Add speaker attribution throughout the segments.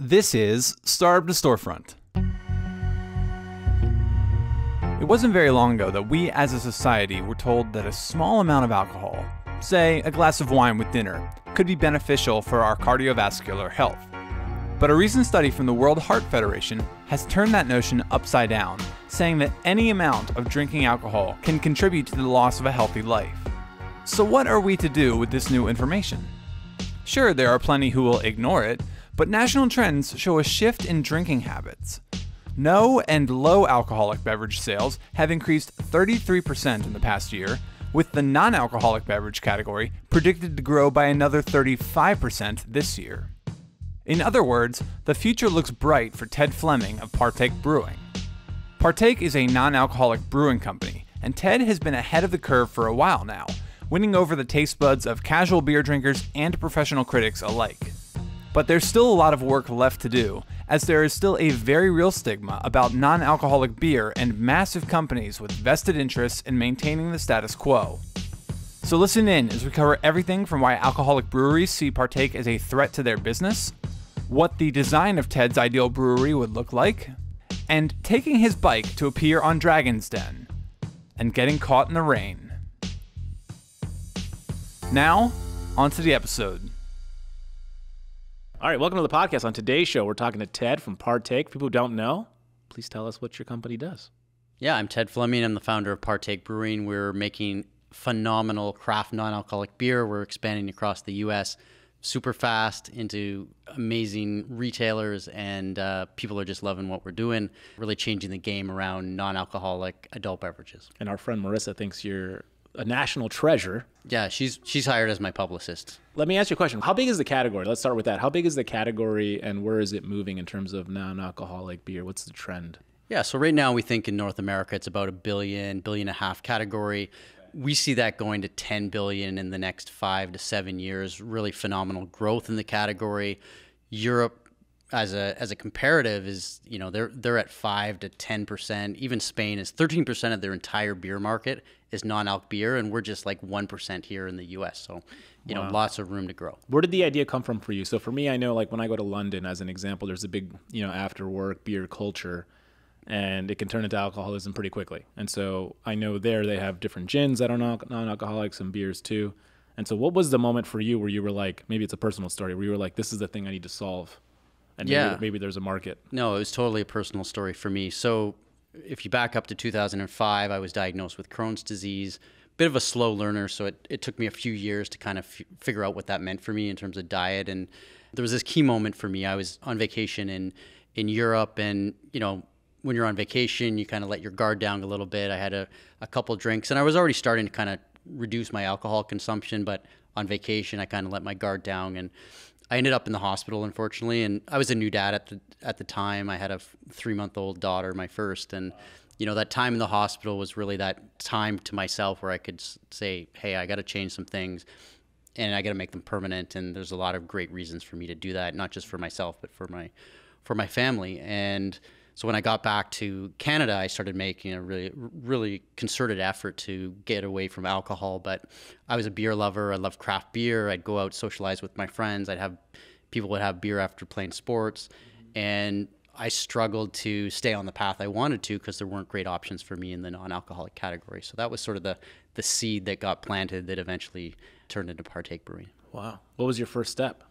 Speaker 1: This is Startup to Storefront. It wasn't very long ago that we as a society were told that a small amount of alcohol, say a glass of wine with dinner, could be beneficial for our cardiovascular health. But a recent study from the World Heart Federation has turned that notion upside down, saying that any amount of drinking alcohol can contribute to the loss of a healthy life. So, what are we to do with this new information? Sure, there are plenty who will ignore it, but national trends show a shift in drinking habits. No and low alcoholic beverage sales have increased 33% in the past year, with the non alcoholic beverage category predicted to grow by another 35% this year. In other words, the future looks bright for Ted Fleming of Partake Brewing. Partake is a non alcoholic brewing company, and Ted has been ahead of the curve for a while now, winning over the taste buds of casual beer drinkers and professional critics alike. But there's still a lot of work left to do, as there is still a very real stigma about non alcoholic beer and massive companies with vested interests in maintaining the status quo. So listen in as we cover everything from why alcoholic breweries see Partake as a threat to their business, what the design of Ted's ideal brewery would look like, and taking his bike to appear on Dragon's Den, and getting caught in the rain. Now, onto the episode.
Speaker 2: All right, welcome to the podcast. On today's show, we're talking to Ted from Partake. People who don't know, please tell us what your company does.
Speaker 3: Yeah, I'm Ted Fleming. I'm the founder of Partake Brewing. We're making phenomenal craft non alcoholic beer. We're expanding across the U.S super fast into amazing retailers, and uh, people are just loving what we're doing, really changing the game around non alcoholic adult beverages.
Speaker 2: And our friend Marissa thinks you're a national treasure.
Speaker 3: Yeah, she's she's hired as my publicist.
Speaker 2: Let me ask you a question. How big is the category? Let's start with that. How big is the category and where is it moving in terms of non-alcoholic beer? What's the trend?
Speaker 3: Yeah, so right now we think in North America it's about a billion, billion and a half category we see that going to 10 billion in the next five to seven years. Really phenomenal growth in the category. Europe, as a as a comparative, is you know they're they're at five to 10 percent. Even Spain is 13 percent of their entire beer market is non-alc beer, and we're just like one percent here in the U.S. So you wow. know lots of room to grow.
Speaker 2: Where did the idea come from for you? So for me, I know like when I go to London, as an example, there's a big you know after work beer culture and it can turn into alcoholism pretty quickly. And so I know there they have different gins that are non-alcoholics and beers too. And so what was the moment for you where you were like, maybe it's a personal story, where you were like, this is the thing I need to solve, and yeah. maybe, maybe there's a market.
Speaker 3: No, it was totally a personal story for me. So if you back up to 2005, I was diagnosed with Crohn's disease. Bit of a slow learner, so it, it took me a few years to kind of f- figure out what that meant for me in terms of diet. And there was this key moment for me. I was on vacation in in Europe, and you know when you're on vacation, you kind of let your guard down a little bit. I had a, a couple drinks, and I was already starting to kind of reduce my alcohol consumption, but on vacation, I kind of let my guard down, and I ended up in the hospital, unfortunately. And I was a new dad at the at the time. I had a three month old daughter, my first, and you know that time in the hospital was really that time to myself where I could say, "Hey, I got to change some things." And I got to make them permanent, and there's a lot of great reasons for me to do that, not just for myself, but for my, for my family. And so when I got back to Canada, I started making a really, really concerted effort to get away from alcohol. But I was a beer lover. I loved craft beer. I'd go out socialize with my friends. I'd have people would have beer after playing sports, and I struggled to stay on the path I wanted to because there weren't great options for me in the non-alcoholic category. So that was sort of the the seed that got planted that eventually turned into Partake Brewing.
Speaker 2: Wow. What was your first step?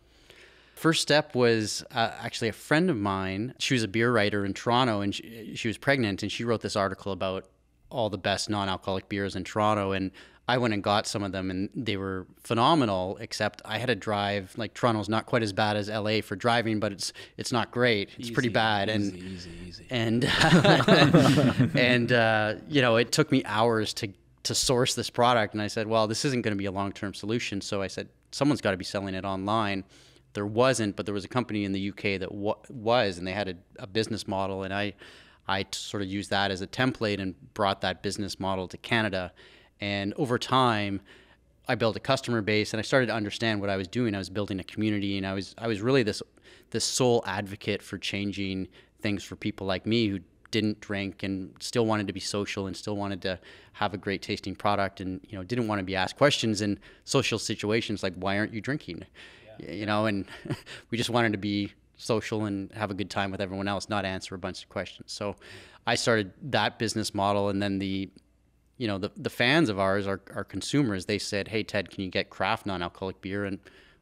Speaker 3: First step was uh, actually a friend of mine. She was a beer writer in Toronto and she, she was pregnant and she wrote this article about all the best non alcoholic beers in Toronto. And I went and got some of them and they were phenomenal, except I had to drive. Like Toronto's not quite as bad as LA for driving, but it's it's not great. It's
Speaker 2: easy,
Speaker 3: pretty bad.
Speaker 2: Easy, and easy, easy.
Speaker 3: And and uh, you know, it took me hours to to source this product and I said, well, this isn't going to be a long-term solution. So I said, someone's got to be selling it online there wasn't, but there was a company in the UK that was, and they had a, a, business model, and I, I sort of used that as a template and brought that business model to Canada, and over time, I built a customer base, and I started to understand what I was doing. I was building a community, and I was I was really this this sole advocate for changing things for people like me who didn't drink and still wanted to be social and still wanted to have a great tasting product and you know didn't want to be asked questions in social situations like why aren't you drinking you know, and we just wanted to be social and have a good time with everyone else, not answer a bunch of questions. So I started that business model, and then the you know the, the fans of ours our, our consumers. They said hey ted can you get craft non-alcoholic beer? And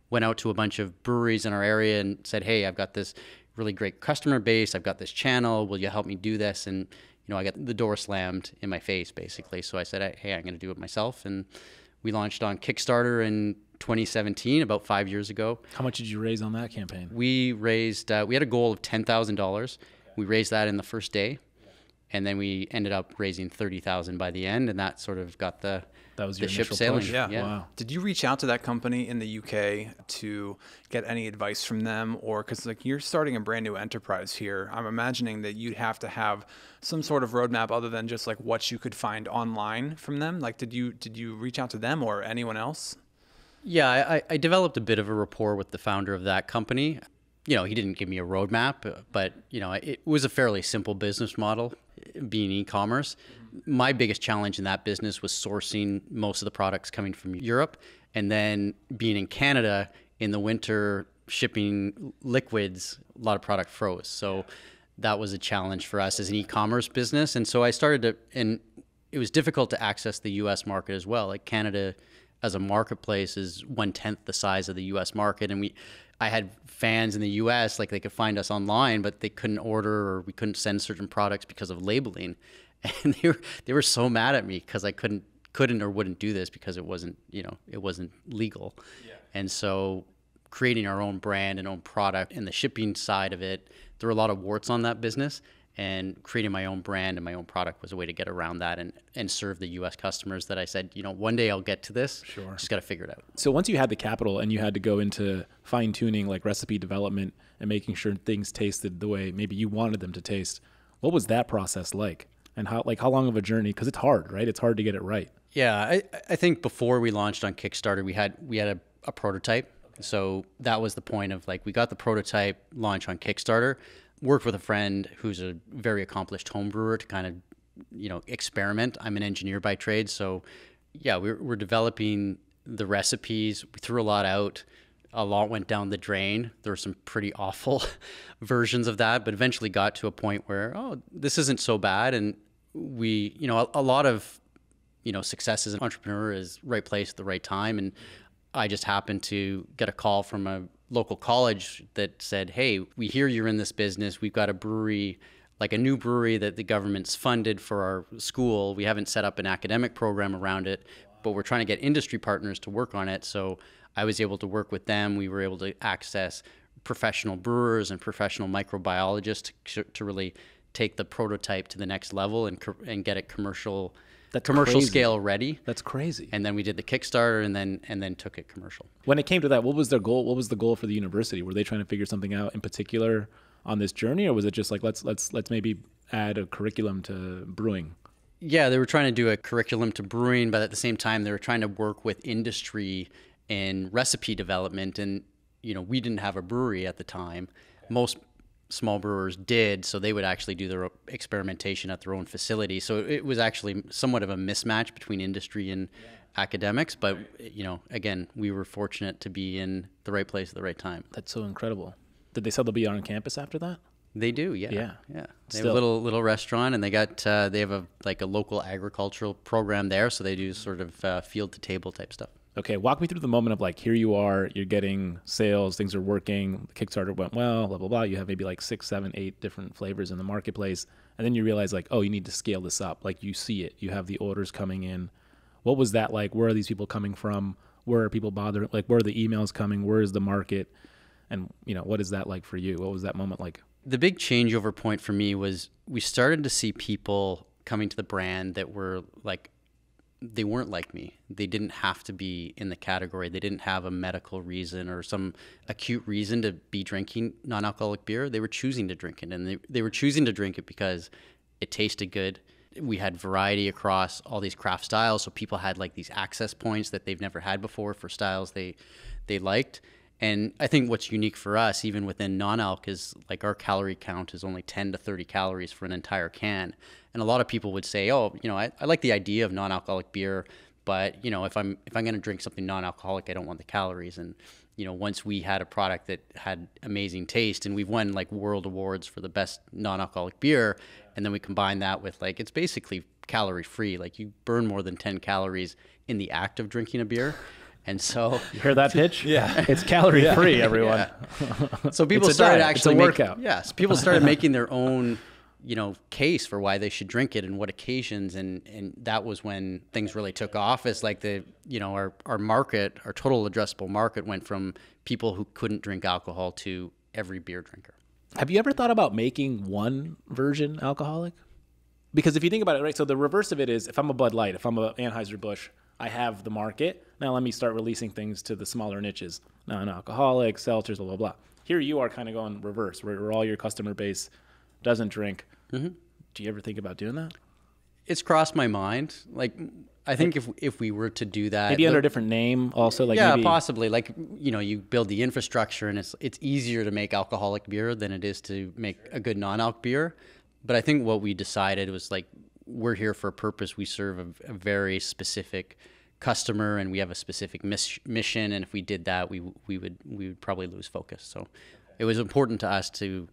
Speaker 3: went out to a bunch of breweries in our area and said hey i've got this really great customer base. I've got this channel. Will you help me do this? And you know i got the door slammed in my face basically. So i said hey i'm going to do it myself. And we launched on kickstarter in 2017 about five years ago
Speaker 2: How much did you raise on that campaign?
Speaker 3: we raised uh, we had a goal of $10000 we raised that in the first day and then we ended up raising 30000 by the end and that sort of got the
Speaker 2: That was
Speaker 3: the
Speaker 2: your
Speaker 3: ship
Speaker 2: initial
Speaker 3: sailing.
Speaker 1: Yeah.
Speaker 3: yeah.
Speaker 2: Wow.
Speaker 1: Did you reach out to that company in the UK to get any advice from them, or because like you're starting a brand new enterprise here, I'm imagining that you'd have to have some sort of roadmap other than just like what you could find online from them. Like, did you did you reach out to them or anyone else?
Speaker 3: Yeah, I, I developed a bit of a rapport with the founder of that company. You know, he didn't give me a roadmap, but you know, it was a fairly simple business model, being e-commerce. My biggest challenge in that business was sourcing most of the products coming from Europe, and then being in Canada in the winter, shipping liquids, a lot of product froze. So that was a challenge for us as an e-commerce business, and so I started to, and it was difficult to access the U.S. market as well. Like Canada as a marketplace is one tenth the size of the U.S. market, and we, I had fans in the U.S. like they could find us online, but they couldn't order or we couldn't send certain products because of labeling, and they were they were so mad at me because I couldn't couldn't or wouldn't do this because it wasn't you know it wasn't legal, and so creating our own brand and own product and the shipping side of it, there were a lot of warts on that business and creating my own brand and my own product was a way to get around that and, and serve the US customers that I said, you know, one day I'll get to this.
Speaker 2: Sure.
Speaker 3: Just got to figure it out.
Speaker 2: So once you had the capital and you had to go into fine tuning like recipe development and making sure things tasted the way maybe you wanted them to taste, what was that process like? And how like how long of a journey? Because it's hard, right? It's hard to get it right.
Speaker 3: Yeah, I, I think before we launched on Kickstarter, we had we had a, a prototype. So that was the point of like we got the prototype launch on Kickstarter, worked with a friend who's a very accomplished home brewer to kind of you know experiment. I'm an engineer by trade, so yeah, we're we're developing the recipes. We threw a lot out. A lot went down the drain. There were some pretty awful versions of that, but eventually got to a point where oh, this isn't so bad, and we you know a, a lot of you know, success as an entrepreneur is right place at the right time. And I just happened to get a call from a local college that said, Hey, we hear you're in this business. We've got a brewery, like a new brewery that the government's funded for our school. We haven't set up an academic program around it, but we're trying to get industry partners to work on it. So I was able to work with them. We were able to access professional brewers and professional microbiologists to, to really take the prototype to the next level and, and get it commercial
Speaker 2: That's
Speaker 3: commercial
Speaker 2: crazy.
Speaker 3: scale ready.
Speaker 2: That's crazy.
Speaker 3: And then we did the Kickstarter, and then and then took it commercial.
Speaker 2: when it came to that, what was their goal? What was the goal for the university? Were they trying to figure something out in particular on this journey, or was it just like let's let's let's maybe add a curriculum to brewing?
Speaker 3: Yeah, they were trying to do a curriculum to brewing, but at the same time, they were trying to work with industry in recipe development. And you know, we didn't have a brewery at the time. Most small brewers did, so they would actually do their experimentation at their own facility. So it was actually somewhat of a mismatch between industry and academics. But you know, again, we were fortunate to be in the right place at the right time.
Speaker 2: That's so incredible. Did they sell the beer on campus after that?
Speaker 3: They do, yeah,
Speaker 2: Yeah.
Speaker 3: yeah. They have a little little restaurant, and they got uh, they have a like a local agricultural program there, so they do sort of uh, field to table type stuff.
Speaker 2: Okay, walk me through the moment of like here you are, you're getting sales, things are working, Kickstarter went well, blah blah blah. You have maybe like six, seven, eight different flavors in the marketplace, and then you realize like, oh, you need to scale this up. Like you see it, you have the orders coming in. What was that like? Where are these people coming from? Where are people bothering? Like where are the emails coming? Where is the market? And you know, what is that like for you? What was that moment like?
Speaker 3: The big changeover point for me was we started to see people coming to the brand that were like they weren't like me. They didn't have to be in the category. They didn't have a medical reason or some acute reason to be drinking non-alcoholic beer. They were choosing to drink it, and they they were choosing to drink it because it tasted good. We had variety across all these craft styles, so people had like these access points that they've never had before for styles they they liked. And I think what's unique for us, even within non-alc, is like our calorie count is only 10 to 30 calories for an entire can. And a lot of people would say, "Oh, you know, I, I like the idea of non-alcoholic beer, but you know, if I'm if I'm going to drink something non-alcoholic, I don't want the calories." And you know, once we had a product that had amazing taste and we've won like world awards for the best non-alcoholic beer and then we combine that with like it's basically calorie free like you burn more than 10 calories in the act of drinking a beer and so
Speaker 2: You hear that pitch?
Speaker 1: Yeah.
Speaker 2: It's calorie free, everyone.
Speaker 3: so people
Speaker 2: It's a
Speaker 3: started
Speaker 2: diet. It's a
Speaker 3: actually make-
Speaker 2: workout.
Speaker 3: yes people started making their own you know case for why they should drink it and what occasions and and that was when things really took off as like the you know our our market our total addressable market went from people who couldn't drink alcohol to every beer drinker
Speaker 2: Have you ever thought about making one version alcoholic? Because if you think about it, right, so the reverse of it is if I'm a Bud Light, if I'm a Anheuser-Busch, I have the market. Now let me start releasing things to the smaller niches, non-alcoholic, seltzers, blah, blah, blah. Here you are kind of going reverse, where, where all your customer base doesn't drink.
Speaker 3: Mm-hmm.
Speaker 2: Do you ever think about doing that?
Speaker 3: it's crossed my mind like i think if if we were to do that
Speaker 2: Maybe
Speaker 3: the-
Speaker 2: under a different name also, like
Speaker 3: yeah,
Speaker 2: maybe,
Speaker 3: possibly. Like you know, you build the infrastructure, and it's it's easier to make alcoholic beer than it is to make a good non-alc beer. But I think what we decided was like we're here for a purpose. We serve a, a very specific customer, and we have a specific mis- mission. And if we did that, we we would we would probably lose focus. So it was important to us to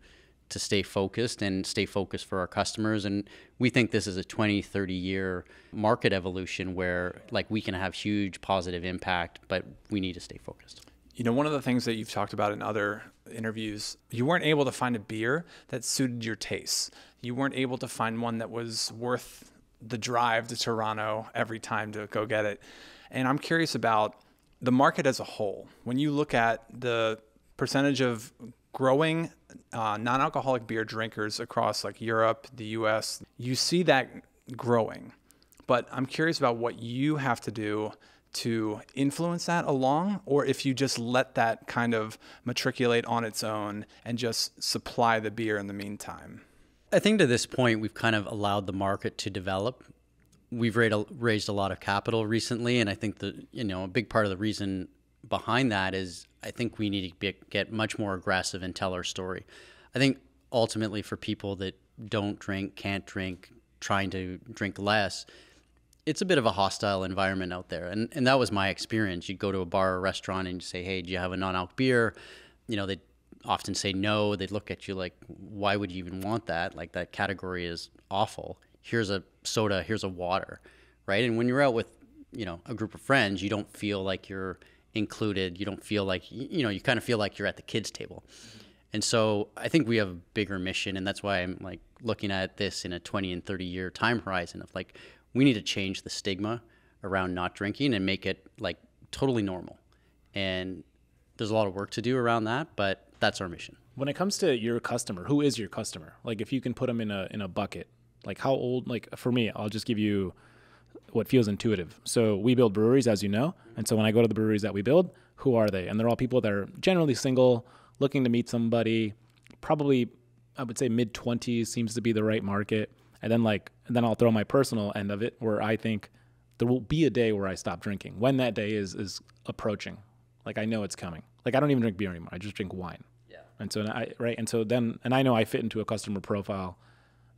Speaker 3: to stay focused and stay focused for our customers and we think this is a 20 30 year market evolution where like we can have huge positive impact but we need to stay focused
Speaker 1: You know, one of the things that you've talked about in other interviews, you weren't able to find a beer that suited your tastes. You weren't able to find one that was worth the drive to Toronto every time to go get it. And I'm curious about the market as a whole. When you look at the percentage of growing uh, non-alcoholic beer drinkers across like Europe, the U.S., you see that growing. But I'm curious about what you have to do to influence that along, or if you just let that kind of matriculate on its own and just supply the beer in the meantime.
Speaker 3: I think to this point we've kind of allowed the market to develop we've raised a, raised a lot of capital recently and i think the you know a big part of the reason behind that is i think we need to be, get much more aggressive and tell our story i think ultimately for people that don't drink can't drink trying to drink less it's a bit of a hostile environment out there. And, and that was my experience. You'd go to a bar or restaurant and you say, hey, do you have a non alc beer? You know, they'd often say no. They'd look at you like, why would you even want that? Like, that category is awful. Here's a soda, here's a water, right? And when you're out with, you know, a group of friends, you don't feel like you're included. You don't feel like, you know, you kind of feel like you're at the kids' table. And so I think we have a bigger mission, and that's why I'm like looking at this in a 20 and 30 year time horizon of like, we need to change the stigma around not drinking and make it like totally normal. And there's a lot of work to do around that, but that's our mission.
Speaker 2: when it comes to your customer, who is your customer? Like if you can put them in a in a bucket, like how old? Like for me, I'll just give you what feels intuitive. So we build breweries, as you know, and so when I go to the breweries that we build, who are they? And they're all people that are generally single, looking to meet somebody. Probably, I would say mid twenties seems to be the right market. And then like, and then I'll throw my personal end of it, where I think there will be a day where I stop drinking. When that day is is approaching, like I know it's coming. Like I don't even drink beer anymore. I just drink wine. And so I right and so then and I know I fit into a customer profile.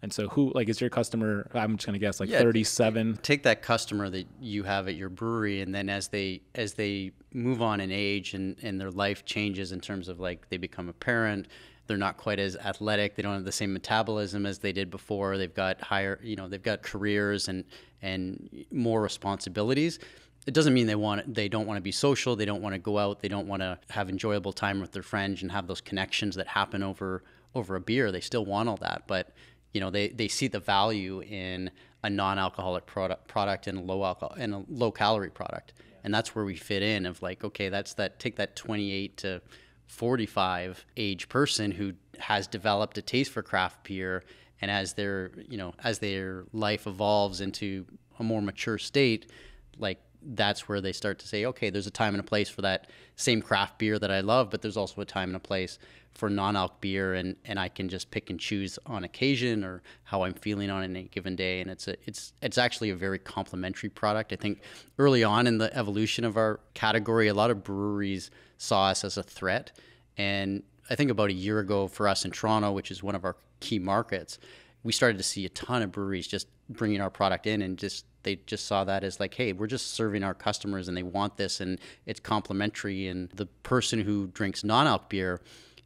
Speaker 2: And so who like is your customer I'm just gonna guess like
Speaker 3: Yeah.
Speaker 2: 37.
Speaker 3: Take that customer that you have at your brewery, and then as they as they move on in age and, and their life changes in terms of like they become a parent, they're not quite as athletic. They don't have the same metabolism as they did before. They've got higher, you know, they've got careers and and more responsibilities. It doesn't mean they want they don't want to be social. They don't want to go out. They don't want to have enjoyable time with their friends and have those connections that happen over over a beer. They still want all that, but you know they, they see the value in a non-alcoholic product product and a low alcohol and a low calorie product and that's where we fit in of like okay that's that take that 28 to 45 age person who has developed a taste for craft beer and as their you know as their life evolves into a more mature state like that's where they start to say okay there's a time and a place for that same craft beer that i love but there's also a time and a place for non-alc beer and, and i can just pick and choose on occasion or how i'm feeling on any given day. And it's a, it's it's actually a very complementary product. I think early on in the evolution of our category a lot of breweries saw us as a threat. And i think about a year ago for us in toronto which is one of our key markets we started to see a ton of breweries just bringing our product in and just They just saw that as like, hey, we're just serving our customers and they want this and it's complimentary. And the person who drinks non alc beer,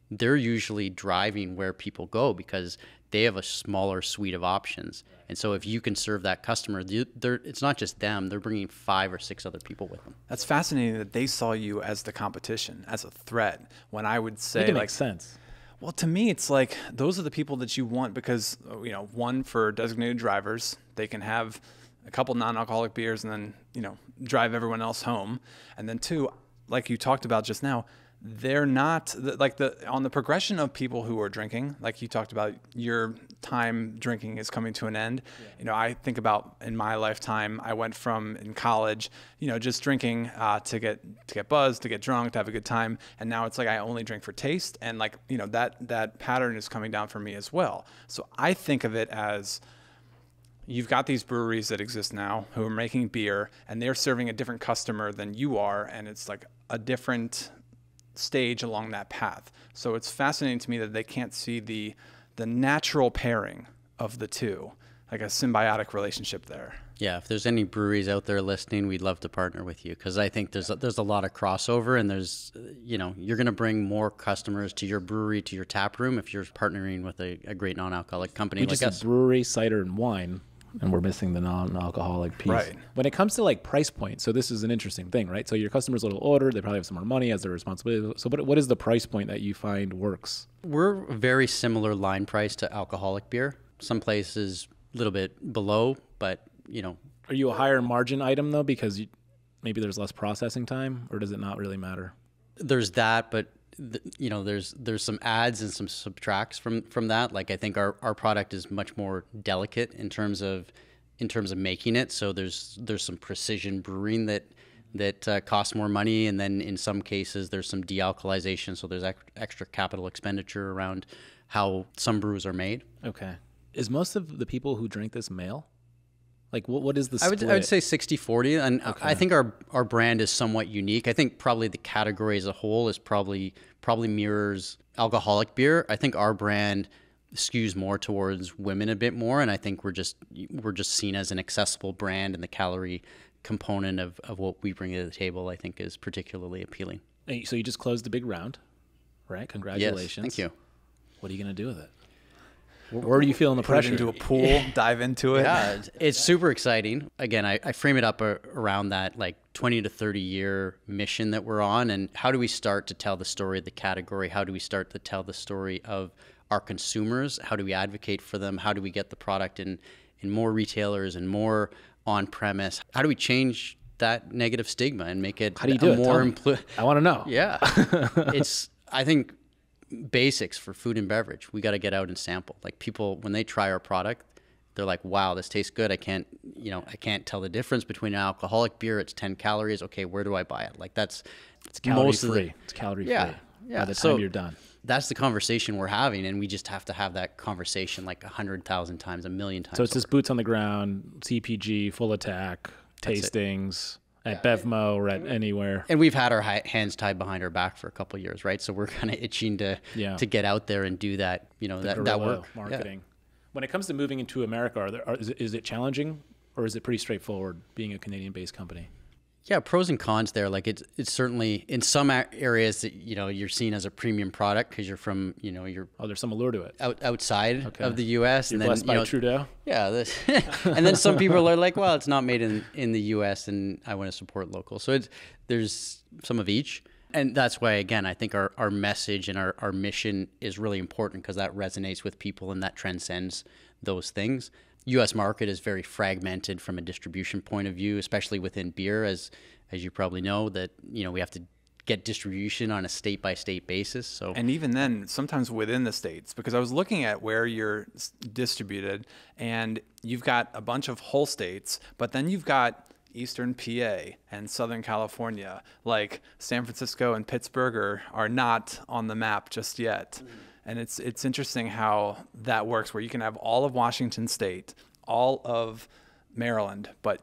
Speaker 3: they're usually driving where people go because they have a smaller suite of options. And so if you can serve that customer, it's not just them, they're bringing five or six other people with them.
Speaker 1: That's fascinating that they saw you as the competition, as a threat. When I would say,
Speaker 2: it
Speaker 1: like,
Speaker 2: makes sense.
Speaker 1: Well, to me, it's like those are the people that you want because, you know, one, for designated drivers, they can have a couple non alcoholic beers and then, you know, drive everyone else home. And then two, like you talked about just now, they're not like the on the progression of people who are drinking like you talked about your time drinking is coming to an end yeah. you know i think about in my lifetime i went from in college you know just drinking uh, to get to get buzzed to get drunk to have a good time and now it's like i only drink for taste and like you know that that pattern is coming down for me as well so i think of it as you've got these breweries that exist now who are making beer and they're serving a different customer than you are and it's like a different stage along that path. So it's fascinating to me that they can't see the the natural pairing of the two, like a symbiotic relationship there.
Speaker 3: Yeah, if there's any breweries out there listening, we'd love to partner with you because I think there's a, there's a lot of crossover and there's you know you're going to bring more customers to your brewery to your tap room if you're partnering with a, a great non-alcoholic company
Speaker 2: we
Speaker 3: like
Speaker 2: just us. brewery, cider, and wine and we're missing the non-alcoholic piece.
Speaker 1: Right.
Speaker 2: When it comes to like price point, so this is an interesting thing, right? So your customers will order, they probably have some more money as their responsibility. So what, what is the price point that you find works?
Speaker 3: We're very similar line price to alcoholic beer. Some places a little bit below, but you know.
Speaker 2: Are you a higher margin item though because you, maybe there's less processing time, or does it not really matter?
Speaker 3: There's that, but you know there's there's some adds and some subtracts from from that. Like i think our, our product is much more delicate in terms of in terms of making it. So there's there's some precision brewing that that uh, costs more money. And then in some cases there's some dealcoholization so there's extra capital expenditure around how some brews are made.
Speaker 2: Okay. Is most of the people who drink this male? Like what what is the
Speaker 3: I would I would say 60-40 and okay. I think our our brand is somewhat unique. I think probably the category as a whole is probably probably mirrors alcoholic beer. I think our brand skews more towards women a bit more and I think we're just we're just seen as an accessible brand and the calorie component of, of what we bring to the table I think is particularly appealing.
Speaker 2: So you just closed the big round, right? Congratulations.
Speaker 3: Yes, thank you.
Speaker 2: What are you going to do with it? Where are you feeling the pressure?
Speaker 1: into a pool, dive into it.
Speaker 3: Yeah, it's super exciting. Again, I, I frame it up around that like 20 to 30 year mission that we're on, and how do we start to tell the story of the category? How do we start to tell the story of our consumers? How do we advocate for them? How do we get the product in in more retailers and more on premise? How do we change that negative stigma and make it
Speaker 2: how do you do it?
Speaker 3: more
Speaker 2: impl- I want to know.
Speaker 3: Yeah, it's I think basics for food and beverage. We got to get out and sample. Like people, when they try our product, they're like, "Wow, this tastes good." I can't, you know, I can't tell the difference between an alcoholic beer. It's ten calories. Okay, where do I buy it? Like that's
Speaker 2: it's calorie free. The, it's calorie
Speaker 3: yeah,
Speaker 2: free.
Speaker 3: Yeah.
Speaker 2: By the time so, you're done.
Speaker 3: That's the conversation we're having, and we just have to have that conversation like a hundred thousand times, a million times.
Speaker 2: So it's over. just boots on the ground, CPG, full attack, tastings at yeah. Bevmo or at anywhere.
Speaker 3: And we've had our hands tied behind our back for a couple years, right? So we're kind of itching to yeah. to get out there and do that. You know, the that, that work
Speaker 2: marketing. Yeah. When it comes to moving into America, are there, are, is, it, is it challenging or is it pretty straightforward being a Canadian-based company?
Speaker 3: Yeah, pros and cons there. Like it's it's certainly in some areas that you know you're seen as a premium product because you're from you know you're
Speaker 2: oh there's some allure to it
Speaker 3: out, outside okay. of the U.S.
Speaker 2: You're
Speaker 3: and
Speaker 2: blessed
Speaker 3: then
Speaker 2: by
Speaker 3: know,
Speaker 2: Trudeau.
Speaker 3: Yeah, this, and then some people are like, well, it's not made in in the U.S. and I want to support local. So it's there's some of each. And that's why, again, I think our, our message and our, our mission is really important because that resonates with people and that transcends those things. U.S. market is very fragmented from a distribution point of view, especially within beer, as as you probably know that you know we have to get distribution on a state by state basis. So
Speaker 1: and even then, sometimes within the states, because I was looking at where you're distributed, and you've got a bunch of whole states, but then you've got Eastern PA and Southern California, like San Francisco and Pittsburgh are, are not on the map just yet. Mm and it's it's interesting how that works where you can have all of Washington state, all of Maryland, but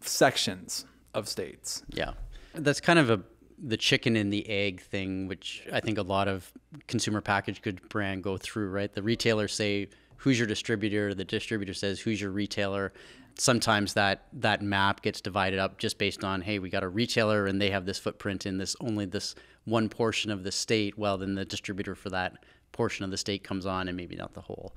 Speaker 1: sections of states.
Speaker 3: Yeah. That's kind of a the chicken and the egg thing, which I think a lot of consumer packaged goods brand go through, right? The retailers say, who's your distributor? The distributor says, who's your retailer? sometimes that that map gets divided up just based on hey, we got a retailer and they have this footprint in this only this one portion of the state. Well, then the distributor for that portion of the state comes on, and maybe not the whole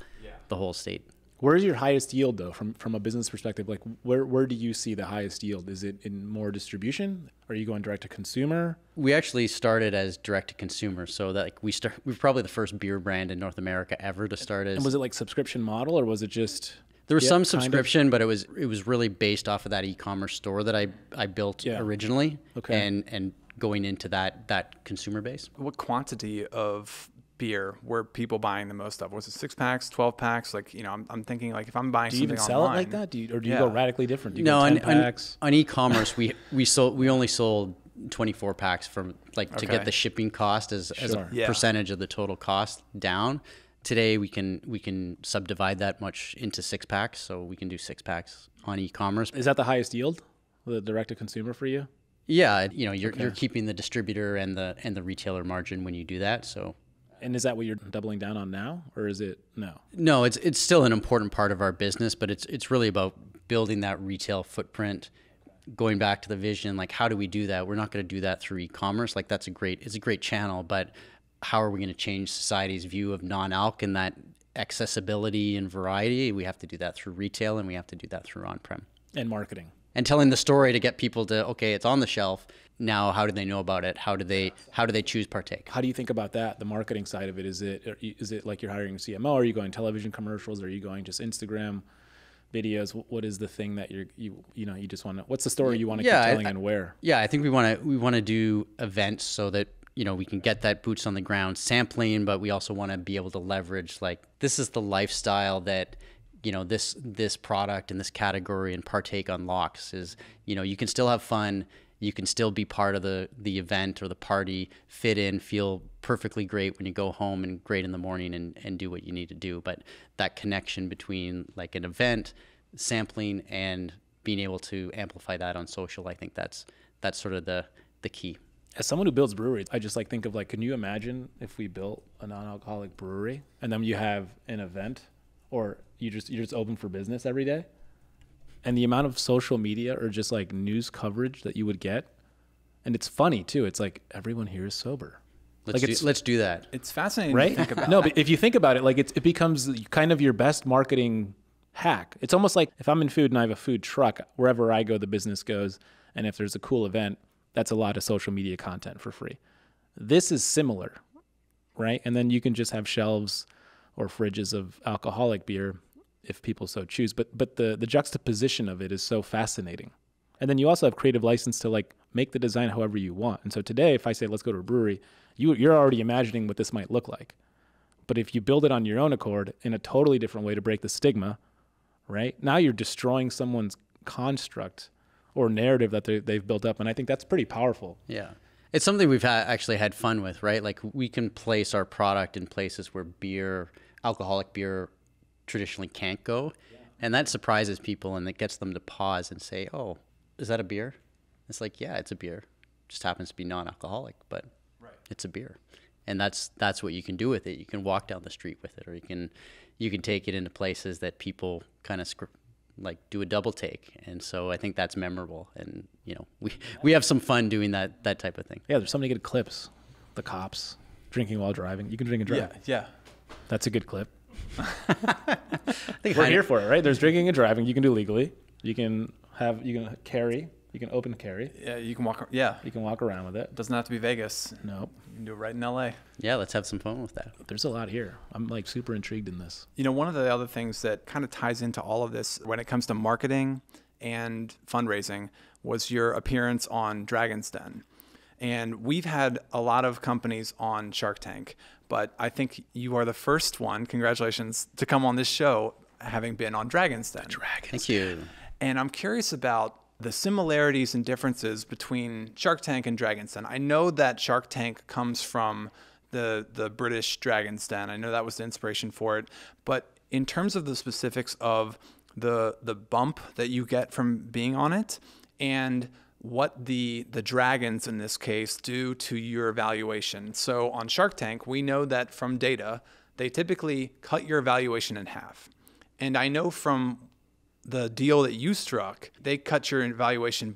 Speaker 3: the whole state.
Speaker 2: Where's your highest yield though, from from a business perspective? Like, where where do you see the highest yield? Is it in more distribution? Are you going direct to consumer?
Speaker 3: We actually started as direct to consumer, so that like we start. We're probably the first beer brand in North America ever to start as.
Speaker 2: And was it like subscription model, or was it just?
Speaker 3: There was
Speaker 2: Yeah,
Speaker 3: some
Speaker 2: kind of.
Speaker 3: subscription, but it was it was really based off of that e-commerce store that I I built
Speaker 2: Yeah.
Speaker 3: originally,
Speaker 2: Okay.
Speaker 3: and and going into that that consumer base.
Speaker 1: What quantity of beer were people buying the most of? Was it six packs, twelve packs? Like you know, I'm, I'm thinking like if I'm buying
Speaker 2: Do you
Speaker 1: something
Speaker 2: even sell it like that? Do you, or do you go radically different? Do you
Speaker 3: no,
Speaker 2: go
Speaker 3: on,
Speaker 2: ten
Speaker 3: on,
Speaker 2: packs?
Speaker 3: on e-commerce we we sold we only sold 24 packs from like to get the shipping cost as, as a
Speaker 1: Yeah.
Speaker 3: percentage of the total cost down. Today we can we can subdivide that much into six packs, so we can do six packs on e-commerce.
Speaker 2: Is that the highest yield, the direct to consumer for you?
Speaker 3: Yeah, you know, you're you're keeping the distributor and the and the retailer margin when you do that. So
Speaker 2: And is that what you're doubling down on now, or is it no?
Speaker 3: No, it's it's still an important part of our business, but it's it's really about building that retail footprint. Going back to the vision, like how do we do that? We're not going to do that through e-commerce. Like that's a great it's a great channel, but how are we going to change society's view of non-alc and that accessibility and variety? We have to do that through retail, and we have to do that through on-prem.
Speaker 2: And marketing.
Speaker 3: And telling the story to get people to okay, it's on the shelf now. How do they know about it? How do they how do they choose partake?
Speaker 2: How do you think about that? The marketing side of it is it is it like you're hiring a CMO? Are you going television commercials? Are you going just Instagram videos? What is the thing that you're you you know you just want to? What's the story you want to
Speaker 3: Yeah,
Speaker 2: keep telling
Speaker 3: I-
Speaker 2: and where?
Speaker 3: Yeah, I think we want to we want to do events so that you know we can get that boots on the ground sampling, but we also want to be able to leverage like this is the lifestyle that you know this this product and this category and partake unlocks is you know you can still have fun you can still be part of the the event or the party fit in feel perfectly great when you go home and great in the morning and, and do what you need to do. But that connection between like an event sampling and being able to amplify that on social i think that's that's sort of the the key.
Speaker 2: As someone who builds breweries, I just like think of like, can you imagine if we built a non-alcoholic brewery and then you have an event, or you just you're just open for business every day, and the amount of social media or just like news coverage that you would get, and it's funny too. It's like everyone here is sober.
Speaker 3: let's
Speaker 2: Like
Speaker 3: do, let's do that
Speaker 1: It's fascinating
Speaker 2: right?
Speaker 1: to think about.
Speaker 2: no, but if you think about it, like it's it becomes kind of your best marketing hack. It's almost like if I'm in food and I have a food truck, wherever I go, the business goes, and if there's a cool event, that's a lot of social media content for free. This is similar, right? And then you can just have shelves or fridges of alcoholic beer if people so choose. But but the the juxtaposition of it is so fascinating. And then you also have creative license to like make the design however you want. And so today, if I say let's go to a brewery, you you're already imagining what this might look like. But if you build it on your own accord in a totally different way to break the stigma, right? Now you're destroying someone's construct or narrative that they, they've built up, and I think that's pretty powerful.
Speaker 3: yeah it's something we've ha- actually had fun with right like we can place our product in places where beer alcoholic beer traditionally can't go and that surprises people and it gets them to pause and say oh is that a beer it's like yeah it's a beer just happens to be non-alcoholic but it's a beer and that's that's what you can do with it you can walk down the street with it or you can you can take it into places that people kind of scr- like do a double take and so i think that's memorable and you know we we have some fun doing that that type of thing
Speaker 2: Yeah, there's so many good clips. The cops drinking while driving. You can drink and drive.
Speaker 1: yeah, yeah.
Speaker 2: That's a good clip.
Speaker 3: I think
Speaker 2: We're
Speaker 3: Heine-
Speaker 2: here for it, right? There's drinking and driving. You can do legally. You can have. You can carry. You can open carry.
Speaker 1: Yeah, you can walk. Yeah,
Speaker 2: You can walk around with it.
Speaker 1: doesn't have to be Vegas.
Speaker 2: Nope.
Speaker 1: You can do it right in LA.
Speaker 3: yeah let's have some fun with that
Speaker 2: There's a lot here. I'm like super intrigued in this.
Speaker 1: You know, one of the other things that kind of ties into all of this when it comes to marketing and fundraising was your appearance on Dragon's Den. And we've had a lot of companies on Shark Tank, but I think you are the first one, congratulations, to come on this show having been on Dragon's Den. Dragons.
Speaker 3: thank you
Speaker 1: And I'm curious about the similarities and differences between Shark Tank and Dragon's Den. I know that Shark Tank comes from the the British Dragon's Den. I know that was the inspiration for it. But in terms of the specifics of the the bump that you get from being on it and what the the dragons in this case do to your valuation. So on Shark Tank, we know that from data, they typically cut your valuation in half. And I know from the deal that you struck, they cut your valuation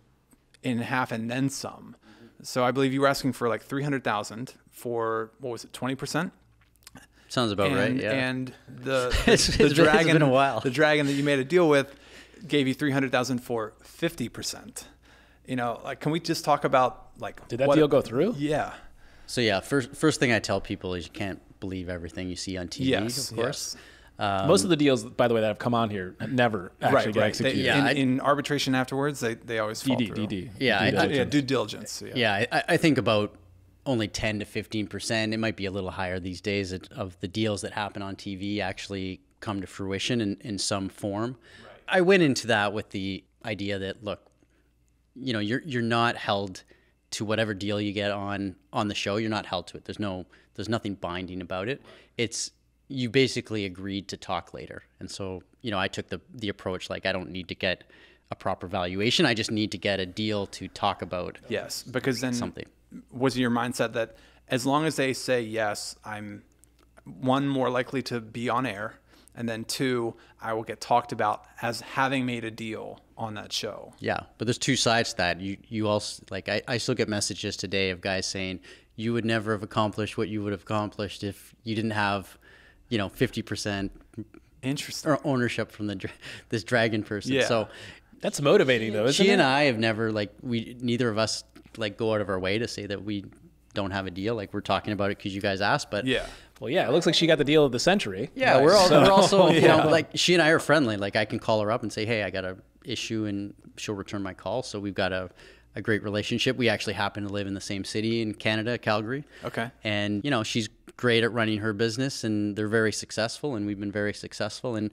Speaker 1: in half and then some. So I believe you were asking for like three hundred thousand for what was it, twenty percent?
Speaker 3: Sounds about
Speaker 1: and,
Speaker 3: right. Yeah.
Speaker 1: And the
Speaker 3: It's-
Speaker 1: the,
Speaker 3: it's
Speaker 1: dragon,
Speaker 3: been a while.
Speaker 1: the dragon that you made a deal with, gave you three hundred thousand for fifty percent. You know, like, can we just talk about like?
Speaker 2: Did that
Speaker 1: what-
Speaker 2: deal go through?
Speaker 1: Yeah.
Speaker 3: so yeah, first first thing I tell people is you can't believe everything you see on TV.
Speaker 1: Yes.
Speaker 3: of course.
Speaker 1: yes.
Speaker 2: Um, Most of the deals, by the way, that have come on here never actually
Speaker 1: right.
Speaker 2: get
Speaker 1: Right. They,
Speaker 2: executed.
Speaker 3: Yeah, I-
Speaker 1: in, in arbitration afterwards, they, they always fall
Speaker 2: DD,
Speaker 1: through.
Speaker 2: DD.
Speaker 3: Yeah, I-
Speaker 2: Due
Speaker 3: I-
Speaker 1: Yeah,
Speaker 2: diligence.
Speaker 1: due diligence. Yeah.
Speaker 3: Yeah, I, I think about only 10 to 15 percent. It might be a little higher these days of- of the deals that happen on TV actually come to fruition in, in some form. I went into that with the idea that look, you know, you're you're not held to whatever deal you get on on the show. You're not held to it. There's no there's nothing binding about it. It's you basically agreed to talk later. And so, you know, I took the the approach like I don't need to get a proper valuation. I just need to get a deal to talk about
Speaker 1: Yes, because then
Speaker 3: something.
Speaker 1: was your mindset that as long as they say yes, I'm one more likely to be on air, and then two, I will get talked about as having made a deal on that show.
Speaker 3: Yeah, but there's two sides to that. You you also like I, I still get messages today of guys saying you would never have accomplished what you would have accomplished if you didn't have, you know, fifty percent
Speaker 1: Interesting.
Speaker 3: Or ownership from the this dragon person.
Speaker 1: Yeah.
Speaker 3: So
Speaker 2: That's motivating, though, isn't
Speaker 3: she
Speaker 2: it?
Speaker 3: and I have never like we neither of us like go out of our way to say that we don't have a deal. Like we're talking about it because you guys asked, but
Speaker 1: Yeah.
Speaker 2: Well, yeah, it looks like she got the deal of the century.
Speaker 3: Yeah, we're, all,
Speaker 2: So-
Speaker 3: we're also, you know, like she and I are friendly. Like I can call her up and say, hey, I got a issue and she'll return my call. So we've got a, a great relationship. We actually happen to live in the same city in Canada, Calgary.
Speaker 1: Okay.
Speaker 3: And, you know, she's great at running her business and they're very successful and we've been very successful. And,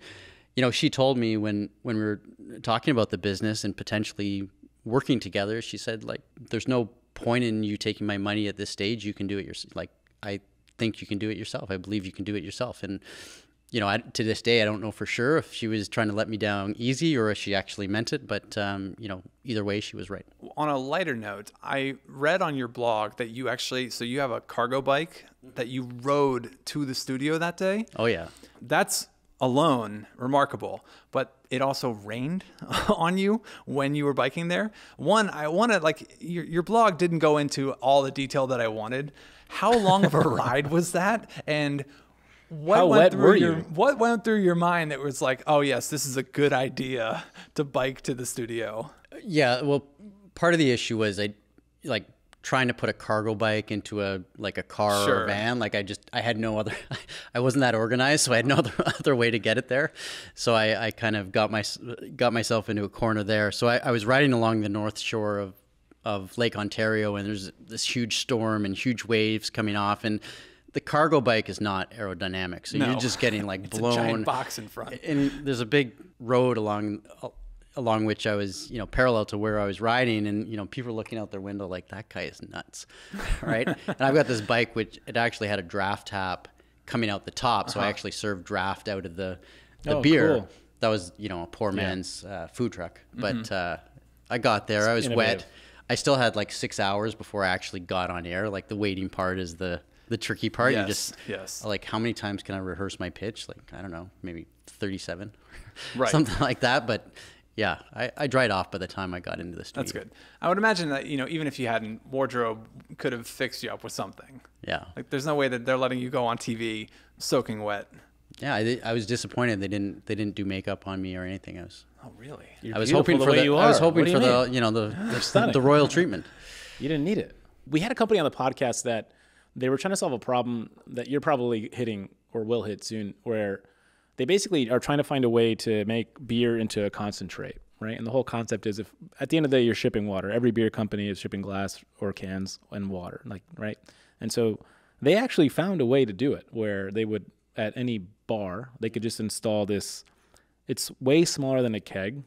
Speaker 3: you know, she told me when, when we were talking about the business and potentially working together, she said, like, there's no point in you taking my money at this stage. You can do it yourself. Like, I think you can do it yourself. I believe you can do it yourself. And, you know, I, to this day, I don't know for sure if she was trying to let me down easy or if she actually meant it. But, um, you know, either way, she was right.
Speaker 1: On a lighter note, I read on your blog that you actually, so you have a cargo bike that you rode to the studio that day.
Speaker 3: Oh, yeah.
Speaker 1: That's alone remarkable, but it also rained on you when you were biking there. One, I wanted like your your blog didn't go into all the detail that I wanted. How long of a ride was that? And what
Speaker 2: How
Speaker 1: went through
Speaker 2: were
Speaker 1: your
Speaker 2: you?
Speaker 1: what went through your mind that was like, oh yes, this is a good idea to bike to the studio?
Speaker 3: Yeah, well, part of the issue was I like trying to put a cargo bike into a like a car or a van. Like I just I had no other I wasn't that organized, so I had no other, other way to get it there. So I, I kind of got my got myself into a corner there. So I, I was riding along the north shore of of Lake Ontario, and there's this huge storm and huge waves coming off, and the cargo bike is not aerodynamic, so
Speaker 1: No.
Speaker 3: you're just getting like
Speaker 1: It's a
Speaker 3: blown
Speaker 1: giant box in front.
Speaker 3: and there's a big road along along which I was, you know, parallel to where I was riding, and you know, people were looking out their window like that guy is nuts, right? and I've got this bike which it actually had a draft tap coming out the top, so I actually served draft out of the the
Speaker 2: Oh,
Speaker 3: beer.
Speaker 2: cool.
Speaker 3: That was, you know, a poor man's uh, food truck, but uh, I got there. I was wet. I still had like six hours before I actually got on air. Like the waiting part is the the tricky part.
Speaker 1: Yes,
Speaker 3: You just
Speaker 1: yes.
Speaker 3: like how many times can I rehearse my pitch? Like I don't know, maybe thirty-seven,
Speaker 1: Right.
Speaker 3: something like that. But yeah, I, I dried off by the time I got into the studio.
Speaker 1: That's good. I would imagine that you know even if you hadn't, wardrobe could have fixed you up with something.
Speaker 3: Yeah,
Speaker 1: Like there's no way that they're letting you go on TV soaking wet.
Speaker 3: yeah. I, I was disappointed they didn't they didn't do makeup on me or anything. I was
Speaker 1: Oh really?
Speaker 2: You're
Speaker 3: I was hoping
Speaker 2: the
Speaker 3: for
Speaker 2: way
Speaker 3: the
Speaker 2: you
Speaker 3: I was hoping for
Speaker 2: you
Speaker 3: the you know the
Speaker 2: stunning.
Speaker 3: the royal treatment.
Speaker 2: You didn't need it. We had a company on the podcast that they were trying to solve a problem that you're probably hitting or will hit soon, where they basically are trying to find a way to make beer into a concentrate, right? And the whole concept is if at the end of the day you're shipping water, every beer company is shipping glass or cans and water, like right? And so they actually found a way to do it where they would at any bar they could just install this. It's way smaller than a keg.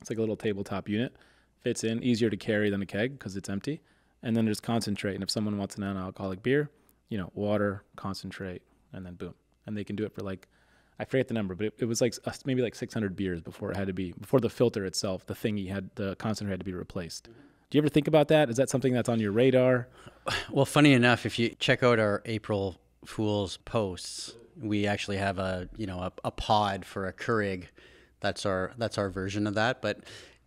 Speaker 2: It's like a little tabletop unit. Fits in, easier to carry than a keg because it's empty. And then there's concentrate. And if someone wants an non-alcoholic beer, you know, water, concentrate, and then boom. And they can do it for like, I forget the number, but it, it was like uh, maybe like 600 beers before it had to be, before the filter itself, the thingy had, the concentrate had to be replaced. Do you ever think about that? Is that something that's on your radar?
Speaker 3: Well, funny enough, if you check out our April Fools posts, we actually have a you know a, a pod for a Keurig that's our that's our version of that. But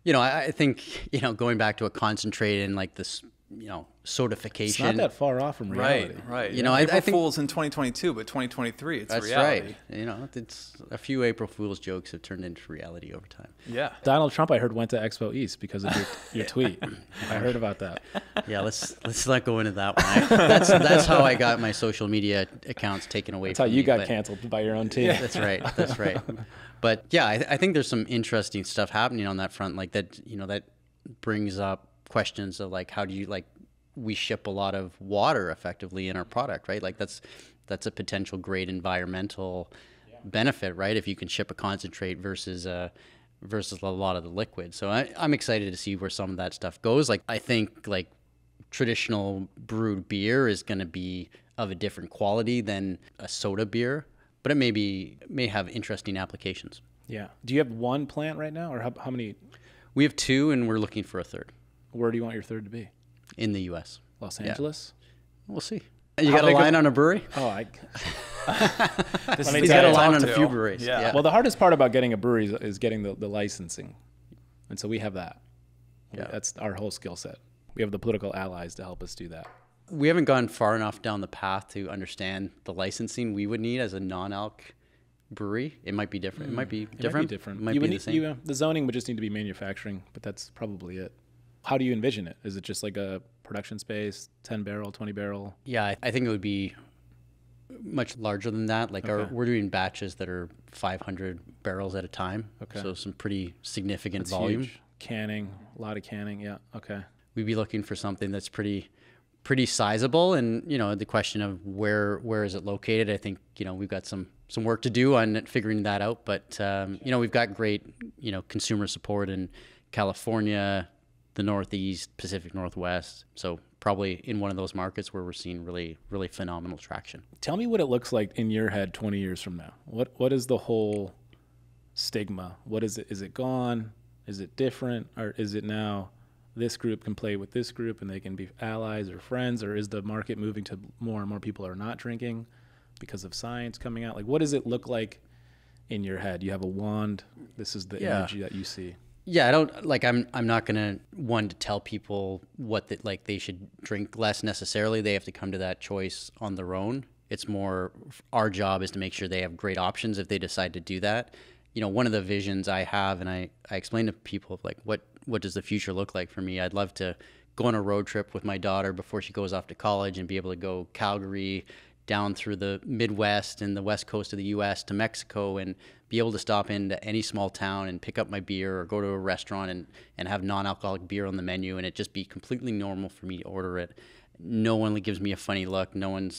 Speaker 3: you know, I, I think you know going back to a concentrate and like this you know certification.
Speaker 2: It's not that far off from reality.
Speaker 1: Right, right.
Speaker 3: You know, I-
Speaker 1: April
Speaker 3: I think-
Speaker 1: Fools in 2022, but 2023, it's
Speaker 3: That's
Speaker 1: reality.
Speaker 3: right. You know, it's a few April Fool's jokes have turned into reality over time.
Speaker 1: Yeah.
Speaker 2: Donald Trump, I heard, went to Expo East because of your, your tweet. I heard about that.
Speaker 3: Yeah, let's let's not go into that one. I, that's that's how I got my social media accounts taken away.
Speaker 2: That's how you
Speaker 3: me,
Speaker 2: got canceled by your own team.
Speaker 3: That's right. That's right. But yeah, I, I think there's some interesting stuff happening on that front. Like that, you know, that brings up questions of like how do you like we ship a lot of water effectively in our product, right? Like that's that's a potential great environmental benefit, right? If you can ship a concentrate versus a versus a lot of the liquid. So I, I'm excited to see where some of that stuff goes. Like I think like traditional brewed beer is going to be of a different quality than a soda beer, but it may be may have interesting applications.
Speaker 2: Yeah. Do you have one plant right now, or how, how many?
Speaker 3: We have two, and we're looking for a third
Speaker 2: Where do you want your third to be?
Speaker 3: in the U.S.
Speaker 2: Los
Speaker 3: Yeah.
Speaker 2: Angeles.
Speaker 3: We'll see. You
Speaker 2: How
Speaker 3: got a
Speaker 2: big of-
Speaker 3: line on a brewery?
Speaker 2: Oh, I.
Speaker 1: This
Speaker 2: Let
Speaker 1: is
Speaker 3: You
Speaker 2: tell
Speaker 3: got a line
Speaker 1: talk
Speaker 3: on a few breweries.
Speaker 1: Yeah.
Speaker 3: Yeah.
Speaker 2: Well, the hardest part about getting a brewery is, is getting the, the licensing, and so we have that.
Speaker 3: Yeah.
Speaker 2: That's our whole skill set. We have the political allies to help us do that.
Speaker 3: we haven't gone far enough down the path to understand the licensing we would need as a non-alc brewery. It might be different. It might be
Speaker 2: It
Speaker 3: different.
Speaker 2: might be different.
Speaker 3: It might
Speaker 2: you
Speaker 3: be
Speaker 2: would
Speaker 3: the
Speaker 2: need-
Speaker 3: same.
Speaker 2: you, uh, the zoning would just need to be manufacturing, but that's probably it. How do you envision it? Is it just like a production space, ten barrel, twenty barrel?
Speaker 3: Yeah, I- think it would be much larger than that. Like our, we're doing batches that are 500 barrels at a time.
Speaker 2: Okay.
Speaker 3: So some pretty significant
Speaker 2: That's
Speaker 3: volume.
Speaker 2: huge. Canning, a lot of canning. Yeah. Okay.
Speaker 3: We'd be looking for something that's pretty pretty sizable and you know the question of where where is it located i think you know we've got some some work to do on figuring that out but um, you know we've got great you know consumer support in california the northeast pacific northwest so probably in one of those markets where we're seeing really really phenomenal traction
Speaker 2: Tell me what it looks like in your head 20 years from now. What what is the whole stigma? What is it? Is it gone? Is it different? Or is it now this group can play with this group and they can be allies or friends? Or is the market moving to more and more people are not drinking because of science coming out? Like, what does it look like in your head? You have a wand. This is the
Speaker 3: Yeah.
Speaker 2: energy that you see.
Speaker 3: Yeah, I don't like. I'm. I'm not gonna one to tell people what that like they should drink less necessarily. They have to come to that choice on their own. It's more our job is to make sure they have great options if they decide to do that. You know, one of the visions I have, and I I explain to people like what what does the future look like for me. I'd love to go on a road trip with my daughter before she goes off to college and be able to go Calgary down through the Midwest and the West Coast of the U.S. to Mexico and be able to stop into any small town and pick up my beer or go to a restaurant and, and have non-alcoholic beer on the menu and it just be completely normal for me to order it. No one gives me a funny look. No one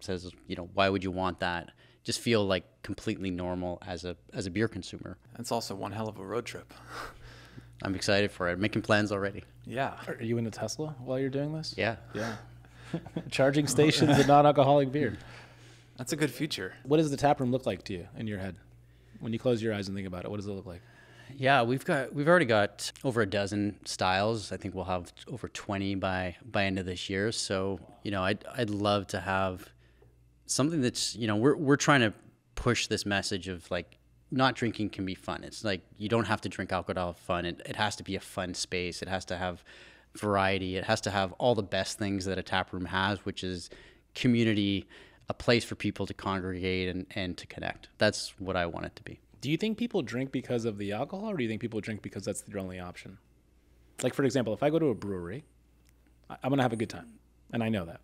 Speaker 3: says, you know, why would you want that? Just feel like completely normal as a as a beer consumer.
Speaker 1: That's also one hell of a road trip.
Speaker 3: I'm excited for it. making plans already.
Speaker 1: Yeah.
Speaker 2: Are you in a Tesla while you're doing this?
Speaker 3: Yeah.
Speaker 2: Yeah. Charging stations and non-alcoholic beer.
Speaker 1: That's a good future.
Speaker 2: What does the tap room look like to you in your head? When you close your eyes and think about it, what does it look like?
Speaker 3: Yeah, we've got we've already got over a dozen styles. I think we'll have over 20 by by end of this year. So, you know, I'd I'd love to have something that's, you know, we're we're trying to push this message of like not drinking can be fun. It's like you don't have to drink alcohol for fun. It it has to be a fun space. It has to have variety. It has to have all the best things that a tap room has, which is community, a place for people to congregate and, and to connect. That's what I want it to be.
Speaker 2: Do you think people drink because of the alcohol, or do you think people drink because that's their only option? Like, for example, if I go to a brewery, I- I'm going to have a good time, and I know that.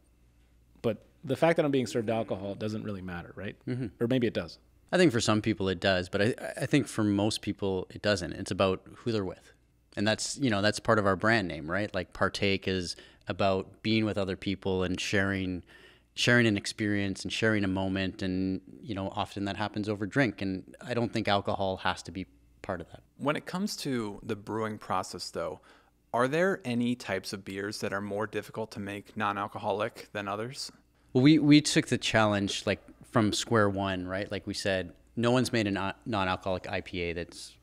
Speaker 2: But the fact that I'm being served alcohol doesn't really matter, right? Mm-hmm. Or maybe it does.
Speaker 3: I think for some people it does, but I, I think for most people it doesn't. It's about who they're with. And that's, you know, that's part of our brand name, right? Like partake is about being with other people and sharing sharing an experience and sharing a moment and, you know, often that happens over drink and I don't think alcohol has to be part of that.
Speaker 1: When it comes to the brewing process, though, are there any types of beers that are more difficult to make non alcoholic than others?
Speaker 3: Well, we, we took the challenge like from square one, right? Like we said, no one's made a non- non-alcoholic IPA that's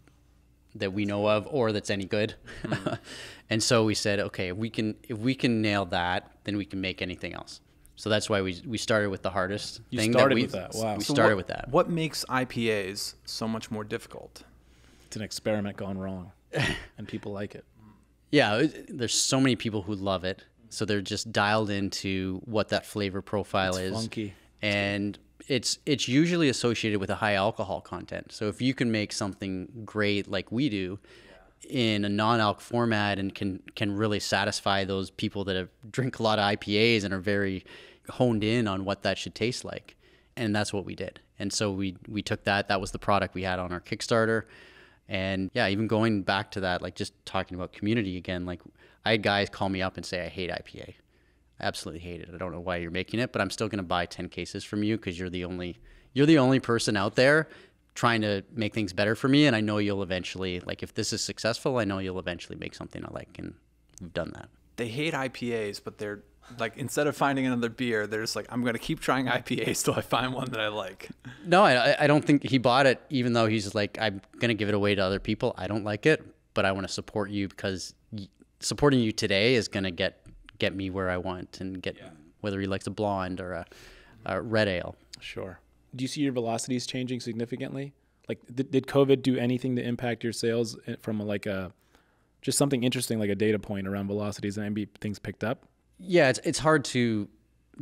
Speaker 3: that we know of or that's any good. Mm-hmm. and so we said, okay, if we can if we can nail that, then we can make anything else. So that's why we we started with the hardest
Speaker 2: You
Speaker 3: thing
Speaker 2: started
Speaker 3: that we
Speaker 2: with that. Wow.
Speaker 3: we
Speaker 1: So
Speaker 3: started
Speaker 1: what-
Speaker 3: with that.
Speaker 1: What makes IPAs so much more difficult?
Speaker 2: It's an experiment gone wrong, and people like it.
Speaker 3: Yeah, it- there's so many people who love it, so they're just dialed into what that flavor profile is.
Speaker 2: funky.
Speaker 3: and it's it's usually associated with a high alcohol content. So if you can make something great like we do in a non-alc format and can can really satisfy those people that have drink a lot of IPAs and are very honed in on what that should taste like. And that's what we did. And so we we took that that was the product we had on our Kickstarter. And yeah, even going back to that like just talking about community again, like I had guys call me up and say I hate IPA. Absolutely hate it. I don't know why you're making it, but I'm still going to buy 10 cases from you because you're the only you're the only person out there trying to make things better for me and I know you'll eventually like if this is successful, I know you'll eventually make something I like and we've done that.
Speaker 1: They hate IPAs, but they're like instead of finding another beer, they're just like, I'm gonna keep trying IPAs till I find one that I like.
Speaker 3: No, I I don't think he bought it even though he's like I'm going to give it away to other people. I don't like it, but I want to support you because y- supporting you today is going to get get me where I want and get whether he likes a blonde or a, a red ale.
Speaker 2: Sure. Do you see your velocities changing significantly? Like, did, did COVID do anything to impact your sales eh, from a, like a just something interesting, like a data point around velocities and maybe things picked up?
Speaker 3: Yeah, it's it's hard to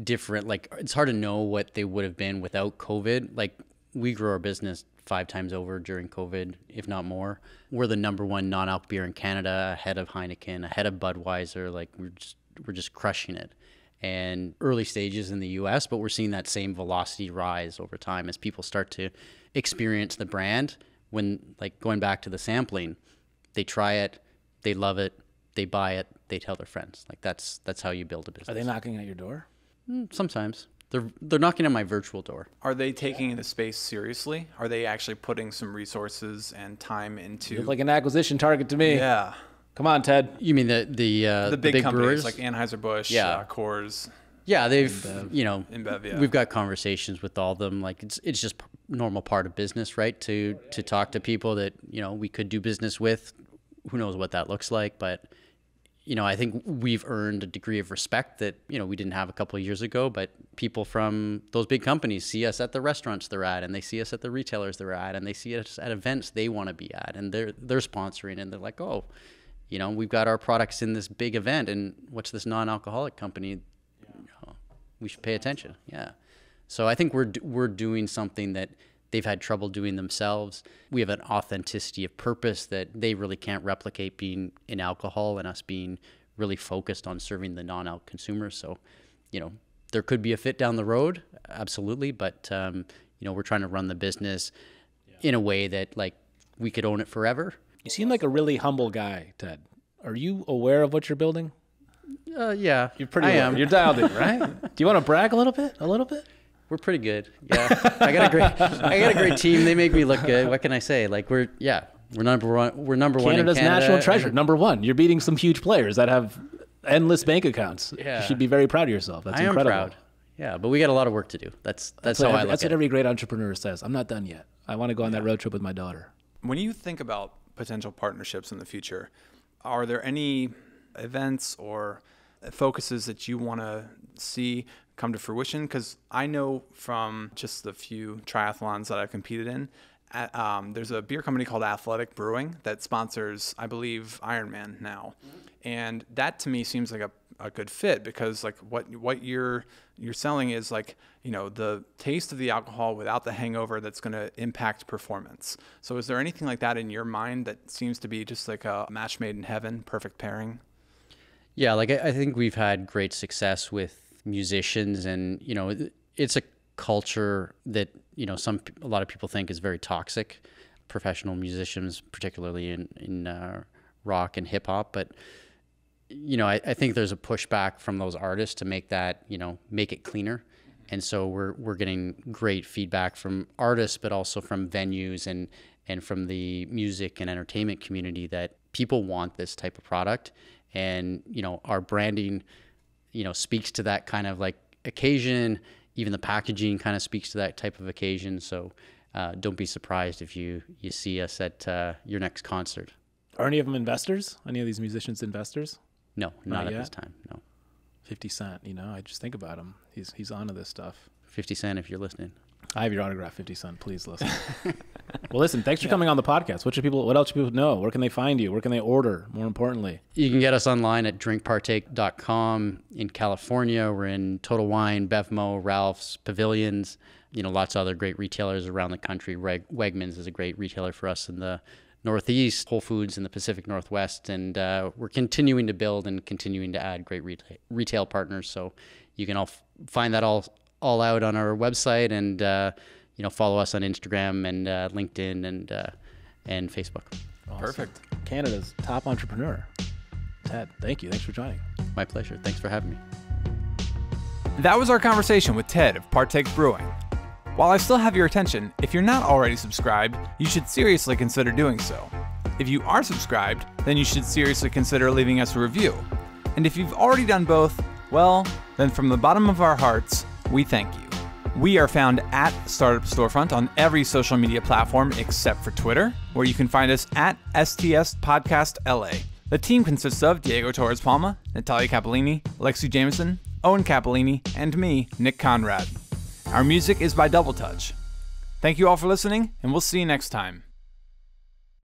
Speaker 3: different like it's hard to know what they would have been without COVID. Like we grew our business five times over during COVID, if not more. We're the number one non-alc beer in Canada, ahead of Heineken, ahead of Budweiser. Like we're just we're just crushing it. And early stages in the U.S., but we're seeing that same velocity rise over time as people start to experience the brand. When like going back to the sampling, they try it, they love it, they buy it, they tell their friends. Like that's that's how you build a business.
Speaker 2: Are they knocking at your door?
Speaker 3: Mm, sometimes they're they're knocking at my virtual door.
Speaker 1: Are they taking the space seriously? Are they actually putting some resources and time into?
Speaker 2: Look like an acquisition target to me.
Speaker 1: yeah,
Speaker 2: Come on, Ted.
Speaker 3: You mean the the uh,
Speaker 1: the big, companies
Speaker 3: brewers?
Speaker 1: like Anheuser Busch,
Speaker 3: Yeah.
Speaker 1: uh, Coors.
Speaker 3: yeah, they've you know
Speaker 1: InBev, yeah.
Speaker 3: we've got conversations with all of them. Like it's it's just normal part of business, right? To to talk to people that you know we could do business with. Who knows what that looks like, but you know, I think we've earned a degree of respect that you know we didn't have a couple of years ago. But people from those big companies see us at the restaurants they're at, and they see us at the retailers they're at, and they see us at events they want to be at, and they're they're sponsoring, and they're like, oh, you know, we've got our products in this big event, and what's this non-alcoholic company? You know, we should pay attention. Yeah. So I think we're we're doing something that they've had trouble doing themselves. We have an authenticity of purpose that they really can't replicate being in alcohol and us being really focused on serving the non-alc consumers. So, you know, there could be a fit down the road, absolutely, but um, you know, we're trying to run the business in a way that like we could own it forever.
Speaker 2: You seem like a really humble guy, Ted. Are you aware of what you're building?
Speaker 3: Uh, yeah,
Speaker 2: You're pretty.
Speaker 3: I
Speaker 2: aware.
Speaker 3: am.
Speaker 2: You're dialed in, right? Do you want to brag a little bit? A little bit.
Speaker 3: We're pretty good. Yeah, I got a great, I got a great team. They make me look good. What can I say? Like we're, yeah, we're number one. We're number one
Speaker 2: Canada's national treasure, number one. You're beating some huge players that have endless bank accounts.
Speaker 3: Yeah.
Speaker 2: You should be very proud of yourself. That's
Speaker 3: I am
Speaker 2: incredible.
Speaker 3: proud. Yeah, but we got a lot of work to do. That's that's,
Speaker 2: That's, what,
Speaker 3: how I
Speaker 2: every,
Speaker 3: look
Speaker 2: that's
Speaker 3: at
Speaker 2: what every great entrepreneur says. I'm not done yet. I want to go on that road trip with my daughter.
Speaker 1: When you think about potential partnerships in the future, are there any events or focuses that you want to see come to fruition? Because I know from just the few triathlons that I've competed in, um, there's a beer company called Athletic Brewing that sponsors, I believe, Ironman now, and that to me seems like a, a good fit because like what what you're you're selling is like you know the taste of the alcohol without the hangover that's going to impact performance. So is there anything like that in your mind that seems to be just like a match made in heaven, perfect pairing?
Speaker 3: Yeah, like I, I think we've had great success with musicians, and you know, it's a culture that you know some a lot of people think is very toxic. Professional musicians, particularly in in uh, rock and hip hop, but you know, I, I think there's a pushback from those artists to make that, you know, make it cleaner. And so we're we're getting great feedback from artists, but also from venues and and from the music and entertainment community that people want this type of product. And you know, our branding, you know, speaks to that kind of like occasion. Even the packaging kind of speaks to that type of occasion. So uh, don't be surprised if you you see us at uh, your next concert.
Speaker 2: Are any of them investors? Any of these musicians investors?
Speaker 3: No, not, at
Speaker 2: yet?
Speaker 3: this time. No.
Speaker 2: 50 Cent, you know, I just think about him. He's he's onto this stuff.
Speaker 3: 50 Cent, if you're listening.
Speaker 2: I have your autograph, 50 Cent. Please listen. well, listen, thanks for coming on the podcast. What should people, what else should people know? Where can they find you? Where can they order? More importantly,
Speaker 3: You can get us online at drinkpartake.com. In California, we're in Total Wine, Bevmo, Ralph's, Pavilions, you know, lots of other great retailers around the country. Reg- Wegmans is a great retailer for us in the Northeast, Whole Foods in the Pacific Northwest. And uh, we're continuing to build and continuing to add great retail, retail partners. So you can all find that all, all out on our website and, uh, you know, follow us on Instagram and uh, LinkedIn and, uh, and Facebook.
Speaker 1: Perfect.
Speaker 2: Canada's top entrepreneur. Ted, thank you. Thanks for joining.
Speaker 3: My pleasure. Thanks for having me.
Speaker 1: That was our conversation with Ted of Partake Brewing. While I still have your attention, if you're not already subscribed, you should seriously consider doing so. If you are subscribed, then you should seriously consider leaving us a review. And if you've already done both, well, then from the bottom of our hearts, we thank you. We are found at Startup Storefront on every social media platform except for Twitter, where you can find us at STS Podcast LA. The team consists of Diego Torres Palma, Natalia Capolini, Alexi Jameson, Owen Capolini, and me, Nick Conrad. Our music is by Double Touch. Thank you all for listening, and we'll see you next time.